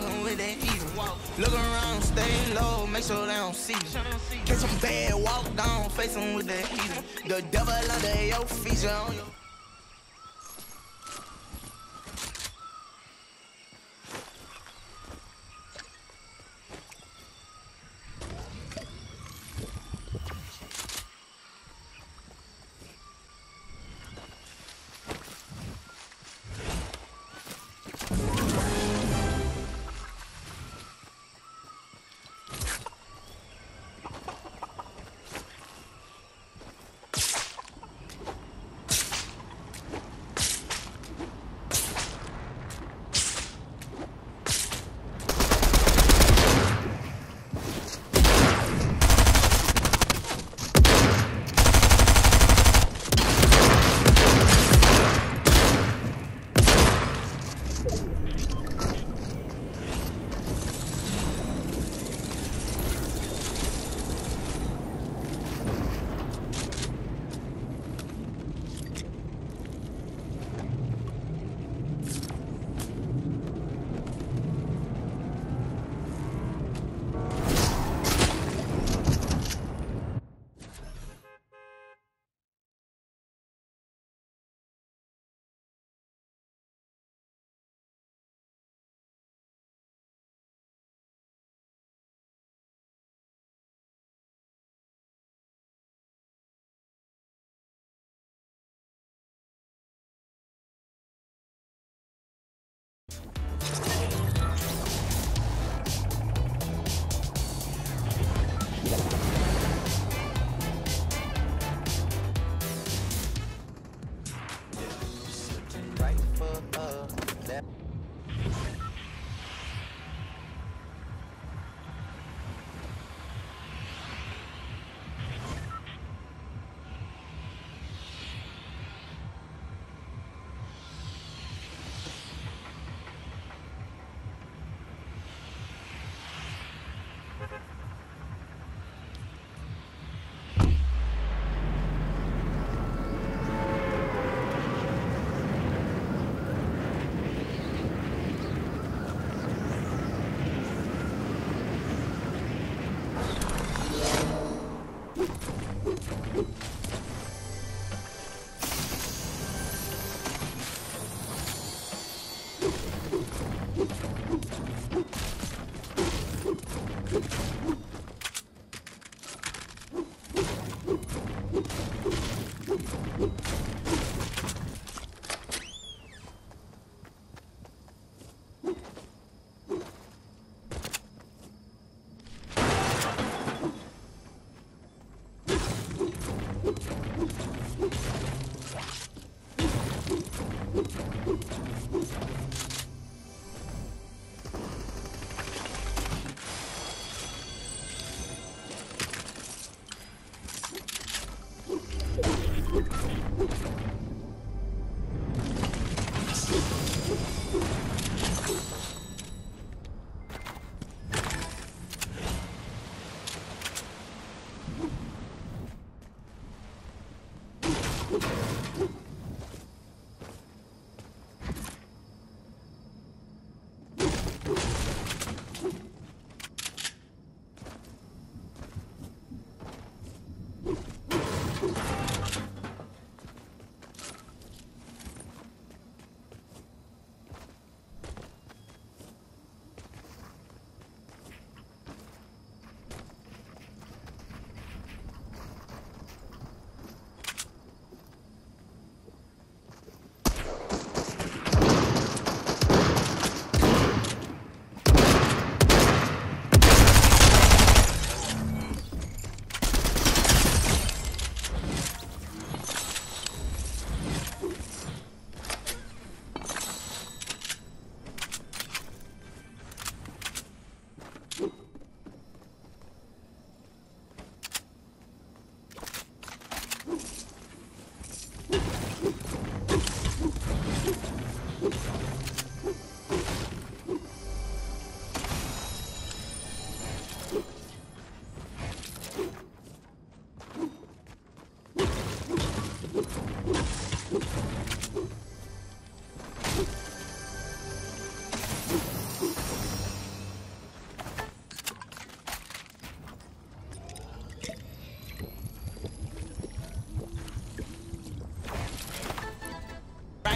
walking with that heat. Look around, stay low, make sure they don't see you. Catch them bad, walk down, face them with that heat. The devil under your feature on your.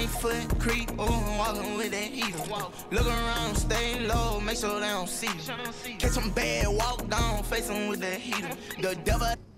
Nine foot creep, ooh, walking with that heater. Look around, stay low, make sure they don't see you. Catch them bad, walk down, face them with that heater. The devil.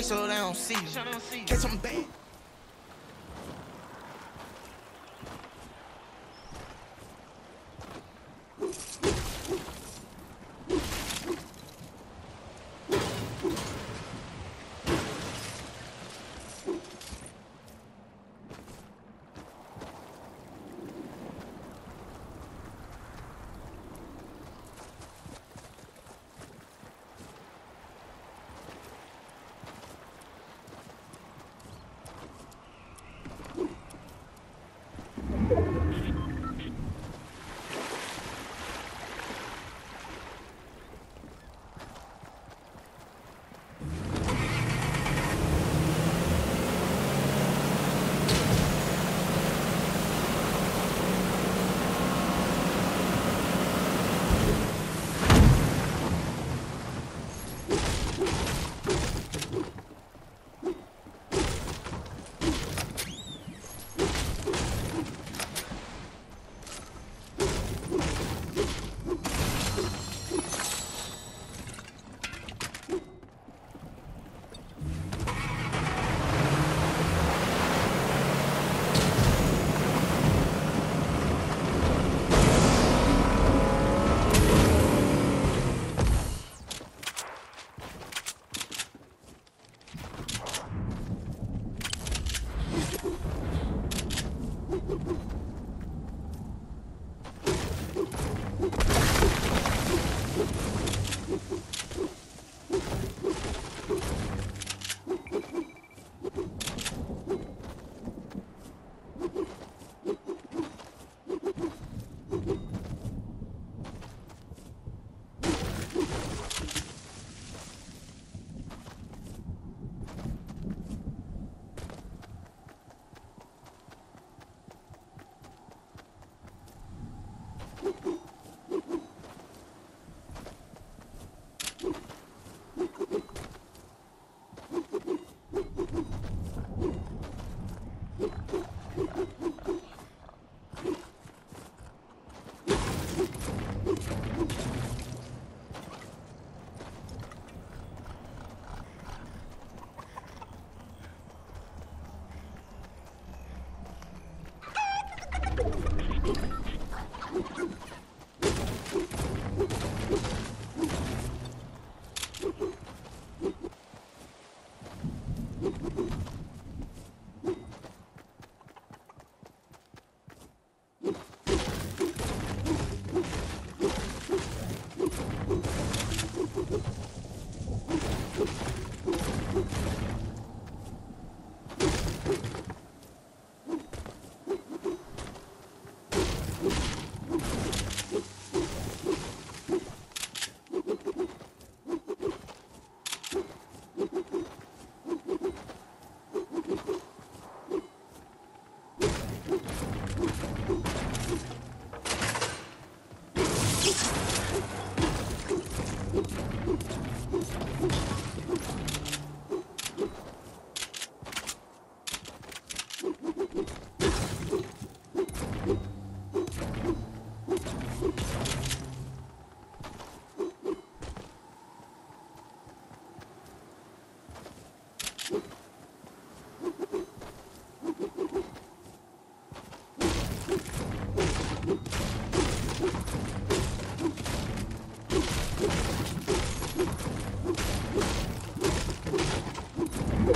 Make sure they don't see you. Catch them bad.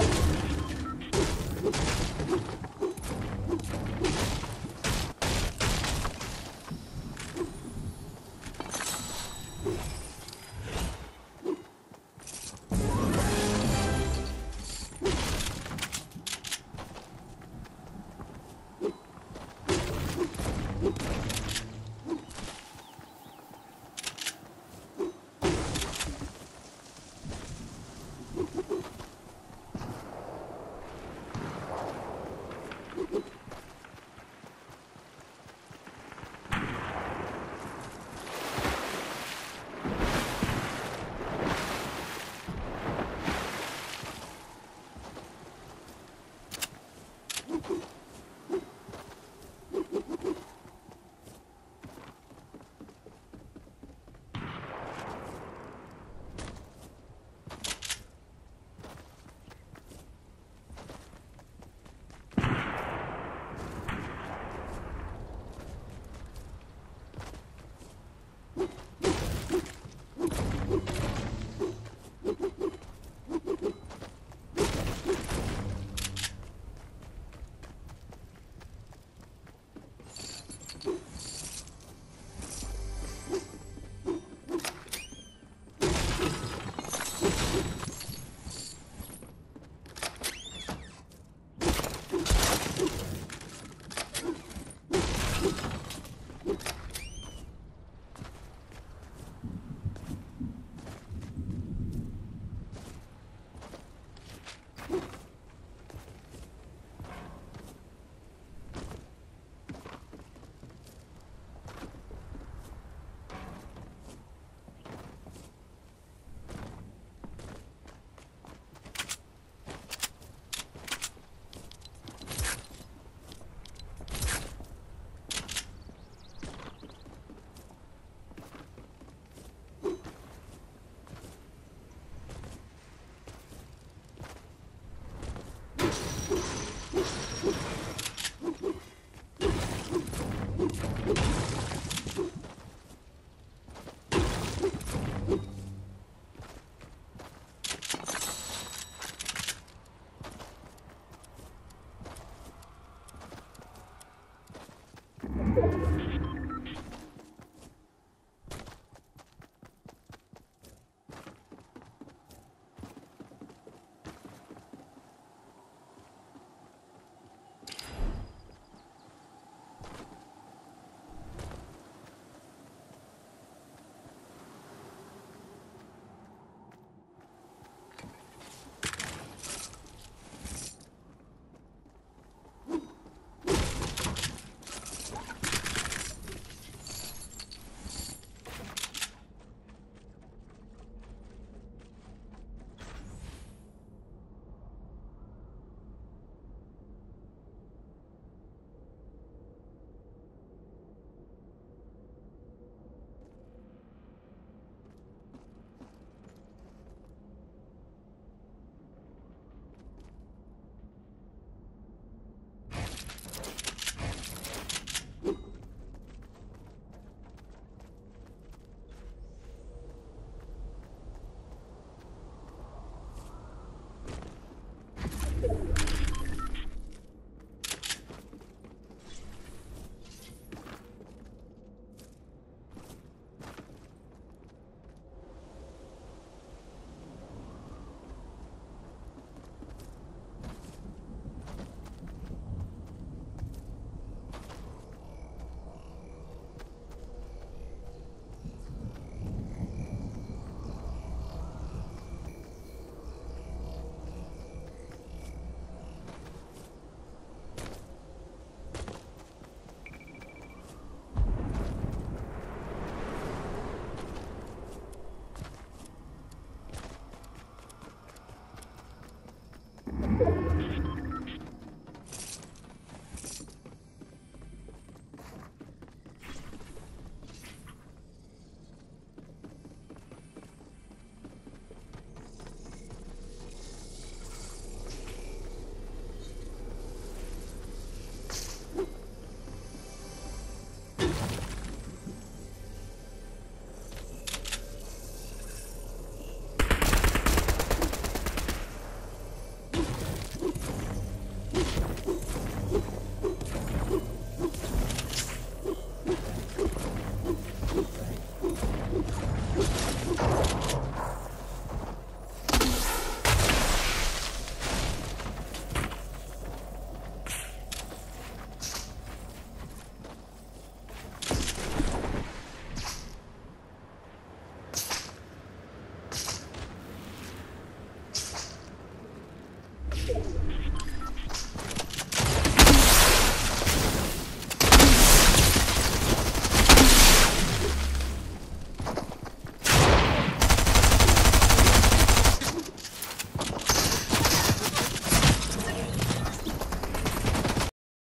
you